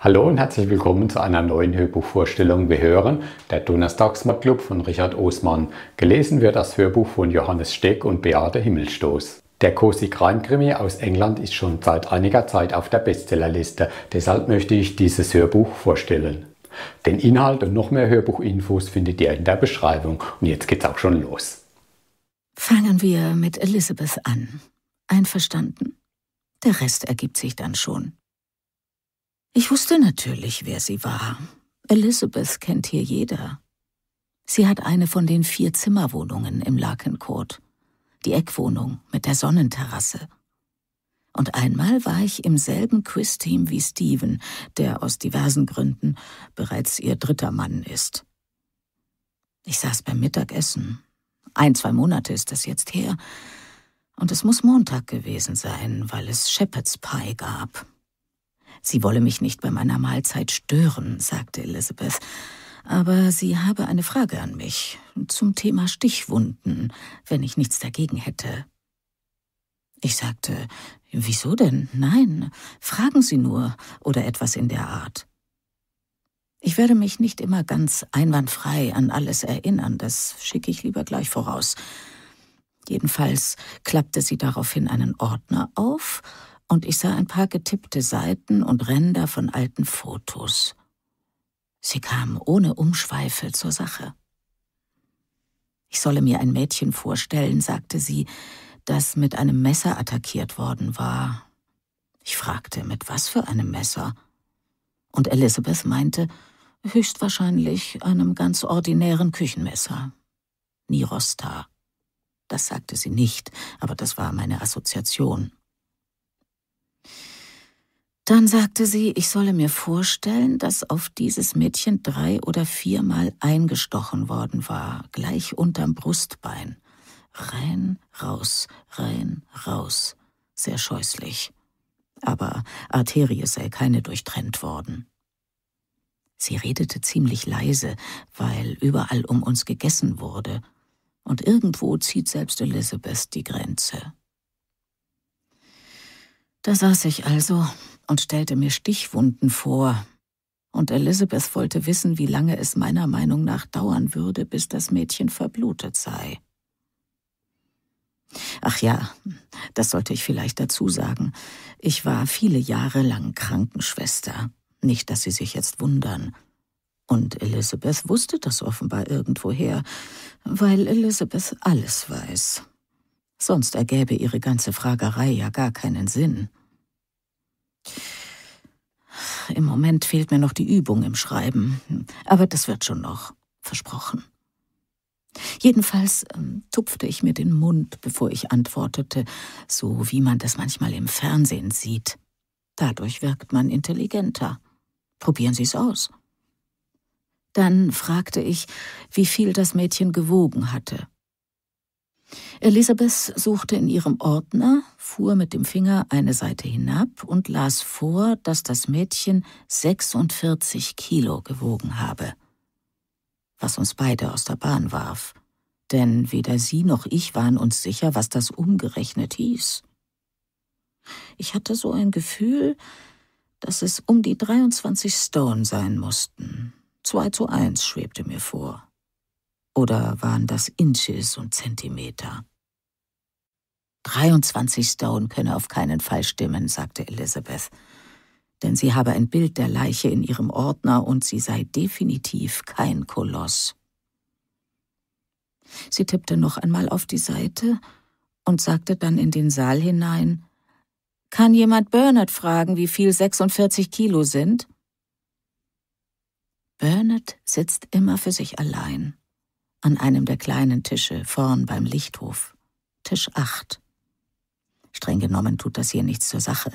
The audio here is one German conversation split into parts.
Hallo und herzlich willkommen zu einer neuen Hörbuchvorstellung. Wir hören der Donnerstagsmordclub von Richard Osman. Gelesen wird das Hörbuch von Johannes Steck und Beate Himmelstoß. Der Cozy Crime Krimi aus England ist schon seit einiger Zeit auf der Bestsellerliste. Deshalb möchte ich dieses Hörbuch vorstellen. Den Inhalt und noch mehr Hörbuchinfos findet ihr in der Beschreibung. Und jetzt geht's auch schon los. Fangen wir mit Elizabeth an. Einverstanden? Der Rest ergibt sich dann schon. Ich wusste natürlich, wer sie war. Elizabeth kennt hier jeder. Sie hat eine von den vier Zimmerwohnungen im Larkencourt. Die Eckwohnung mit der Sonnenterrasse. Und einmal war ich im selben Quiz-Team wie Steven, der aus diversen Gründen bereits ihr dritter Mann ist. Ich saß beim Mittagessen. Ein, zwei Monate ist das jetzt her. Und es muss Montag gewesen sein, weil es Shepherd's Pie gab. Sie wolle mich nicht bei meiner Mahlzeit stören, sagte Elizabeth, aber sie habe eine Frage an mich zum Thema Stichwunden, wenn ich nichts dagegen hätte. Ich sagte, wieso denn? Nein, fragen Sie nur oder etwas in der Art. Ich werde mich nicht immer ganz einwandfrei an alles erinnern, das schicke ich lieber gleich voraus. Jedenfalls klappte sie daraufhin einen Ordner auf und ich sah ein paar getippte Seiten und Ränder von alten Fotos. Sie kam ohne Umschweife zur Sache. Ich solle mir ein Mädchen vorstellen, sagte sie, das mit einem Messer attackiert worden war. Ich fragte, mit was für einem Messer? Und Elizabeth meinte, höchstwahrscheinlich einem ganz ordinären Küchenmesser. Nirosta. Das sagte sie nicht, aber das war meine Assoziation. Dann sagte sie, ich solle mir vorstellen, dass auf dieses Mädchen drei oder viermal eingestochen worden war, gleich unterm Brustbein. Rein, raus, rein, raus. Sehr scheußlich. Aber Arterie sei keine durchtrennt worden. Sie redete ziemlich leise, weil überall um uns gegessen wurde, und irgendwo zieht selbst Elizabeth die Grenze. Da saß ich also und stellte mir Stichwunden vor, und Elizabeth wollte wissen, wie lange es meiner Meinung nach dauern würde, bis das Mädchen verblutet sei. Ach ja, das sollte ich vielleicht dazu sagen. Ich war viele Jahre lang Krankenschwester. Nicht, dass Sie sich jetzt wundern. Und Elizabeth wusste das offenbar irgendwoher, weil Elizabeth alles weiß. Sonst ergäbe ihre ganze Fragerei ja gar keinen Sinn. Im Moment fehlt mir noch die Übung im Schreiben, aber das wird schon noch, versprochen. Jedenfalls ähm, tupfte ich mir den Mund, bevor ich antwortete, so wie man das manchmal im Fernsehen sieht. Dadurch wirkt man intelligenter. Probieren Sie es aus. Dann fragte ich, wie viel das Mädchen gewogen hatte. Elisabeth suchte in ihrem Ordner, fuhr mit dem Finger eine Seite hinab und las vor, dass das Mädchen 46 Kilo gewogen habe. Was uns beide aus der Bahn warf. Denn weder sie noch ich waren uns sicher, was das umgerechnet hieß. Ich hatte so ein Gefühl, dass es um die 23 Stone sein mussten. Zwei zu eins schwebte mir vor. Oder waren das Inches und Zentimeter? 23 Stone könne auf keinen Fall stimmen, sagte Elizabeth, denn sie habe ein Bild der Leiche in ihrem Ordner und sie sei definitiv kein Koloss. Sie tippte noch einmal auf die Seite und sagte dann in den Saal hinein, kann jemand Bernard fragen, wie viel 46 Kilo sind? Bernard sitzt immer für sich allein, an einem der kleinen Tische vorn beim Lichthof, Tisch 8. Streng genommen tut das hier nichts zur Sache.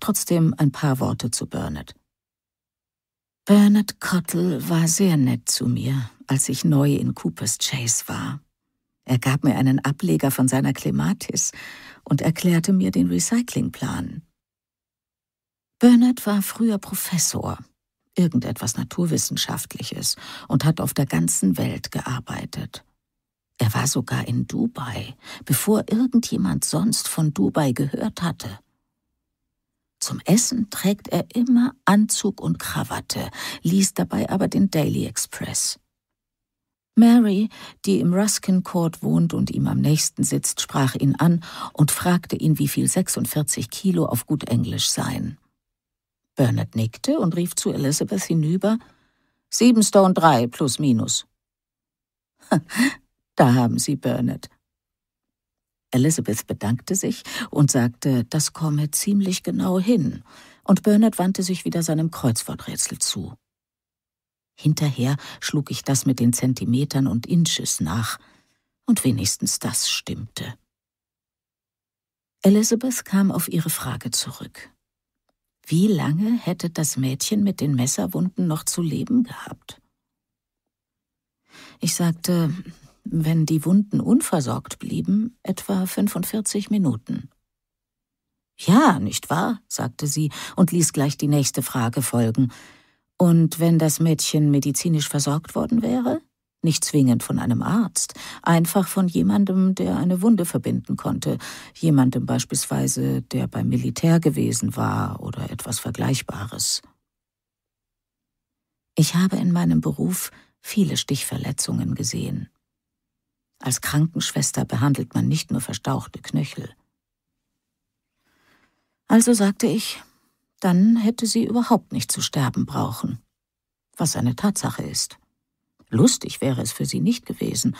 Trotzdem ein paar Worte zu Bernard. Bernard Cottle war sehr nett zu mir, als ich neu in Coopers Chase war. Er gab mir einen Ableger von seiner Clematis und erklärte mir den Recyclingplan. Bernard war früher Professor, irgendetwas Naturwissenschaftliches, und hat auf der ganzen Welt gearbeitet. Er war sogar in Dubai, bevor irgendjemand sonst von Dubai gehört hatte. Zum Essen trägt er immer Anzug und Krawatte, liest dabei aber den Daily Express. Mary, die im Ruskin Court wohnt und ihm am nächsten sitzt, sprach ihn an und fragte ihn, wie viel 46 Kilo auf gut Englisch seien. Bernard nickte und rief zu Elizabeth hinüber, Sieben Stone drei plus minus. da haben Sie Bernard. Elizabeth bedankte sich und sagte, das komme ziemlich genau hin, und Bernard wandte sich wieder seinem Kreuzworträtsel zu. Hinterher schlug ich das mit den Zentimetern und Inches nach, und wenigstens das stimmte. Elizabeth kam auf ihre Frage zurück. Wie lange hätte das Mädchen mit den Messerwunden noch zu leben gehabt? Ich sagte, wenn die Wunden unversorgt blieben, etwa 45 Minuten. Ja, nicht wahr? sagte sie und ließ gleich die nächste Frage folgen. Und wenn das Mädchen medizinisch versorgt worden wäre? Nicht zwingend von einem Arzt, einfach von jemandem, der eine Wunde verbinden konnte, jemandem beispielsweise, der beim Militär gewesen war oder etwas Vergleichbares. Ich habe in meinem Beruf viele Stichverletzungen gesehen. Als Krankenschwester behandelt man nicht nur verstauchte Knöchel. Also sagte ich, dann hätte sie überhaupt nicht zu sterben brauchen, was eine Tatsache ist. Lustig wäre es für sie nicht gewesen,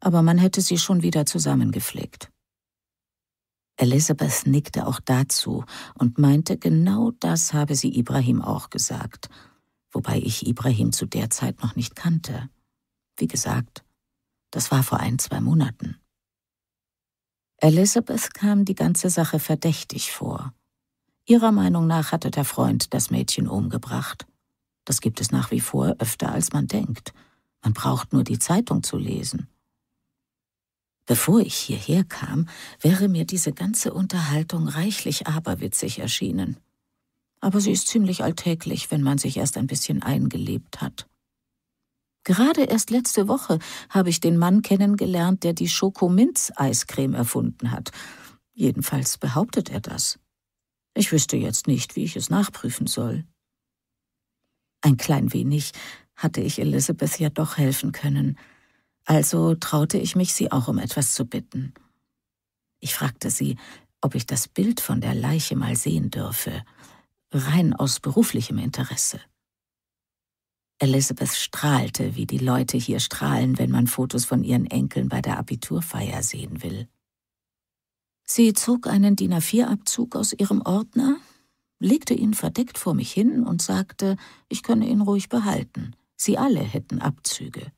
aber man hätte sie schon wieder zusammengepflegt. Elizabeth nickte auch dazu und meinte, genau das habe sie Ibrahim auch gesagt, wobei ich Ibrahim zu der Zeit noch nicht kannte. Wie gesagt, das war vor ein, zwei Monaten. Elizabeth kam die ganze Sache verdächtig vor. Ihrer Meinung nach hatte der Freund das Mädchen umgebracht. Das gibt es nach wie vor öfter, als man denkt. Man braucht nur die Zeitung zu lesen. Bevor ich hierher kam, wäre mir diese ganze Unterhaltung reichlich aberwitzig erschienen. Aber sie ist ziemlich alltäglich, wenn man sich erst ein bisschen eingelebt hat. Gerade erst letzte Woche habe ich den Mann kennengelernt, der die Schokominz-Eiscreme erfunden hat. Jedenfalls behauptet er das. Ich wüsste jetzt nicht, wie ich es nachprüfen soll. Ein klein wenig hatte ich Elizabeth ja doch helfen können, also traute ich mich, sie auch um etwas zu bitten. Ich fragte sie, ob ich das Bild von der Leiche mal sehen dürfe, rein aus beruflichem Interesse. Elizabeth strahlte, wie die Leute hier strahlen, wenn man Fotos von ihren Enkeln bei der Abiturfeier sehen will. Sie zog einen DIN A4-Abzug aus ihrem Ordner, legte ihn verdeckt vor mich hin und sagte, ich könne ihn ruhig behalten. Sie alle hätten Abzüge.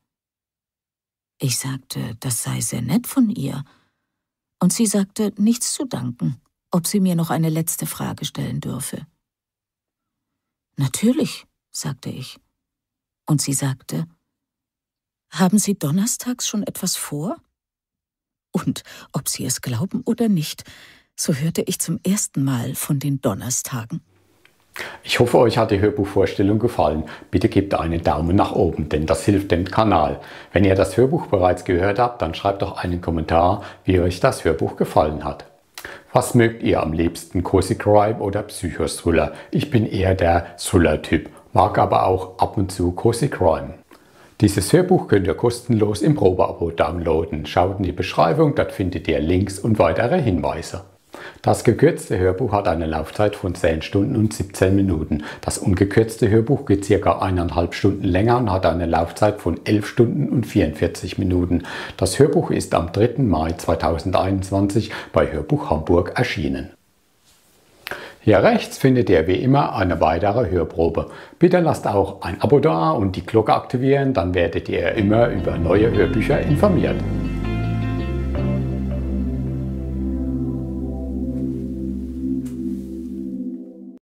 Ich sagte, das sei sehr nett von ihr. Und sie sagte, nichts zu danken, ob sie mir noch eine letzte Frage stellen dürfe. Natürlich, sagte ich. Und sie sagte, haben Sie donnerstags schon etwas vor? Und ob Sie es glauben oder nicht, so hörte ich zum ersten Mal von den Donnerstagen. Ich hoffe, euch hat die Hörbuchvorstellung gefallen. Bitte gebt einen Daumen nach oben, denn das hilft dem Kanal. Wenn ihr das Hörbuch bereits gehört habt, dann schreibt doch einen Kommentar, wie euch das Hörbuch gefallen hat. Was mögt ihr am liebsten, Cozy Crime oder Psychothriller? Ich bin eher der Thriller-Typ, mag aber auch ab und zu Cozy Crime. Dieses Hörbuch könnt ihr kostenlos im Probeabo downloaden. Schaut in die Beschreibung, dort findet ihr Links und weitere Hinweise. Das gekürzte Hörbuch hat eine Laufzeit von 10 Stunden und 17 Minuten. Das ungekürzte Hörbuch geht circa eineinhalb Stunden länger und hat eine Laufzeit von 11 Stunden und 44 Minuten. Das Hörbuch ist am 3. Mai 2021 bei Hörbuch Hamburg erschienen. Hier rechts findet ihr wie immer eine weitere Hörprobe. Bitte lasst auch ein Abo da und die Glocke aktivieren, dann werdet ihr immer über neue Hörbücher informiert.